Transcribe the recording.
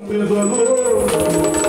With the Lord.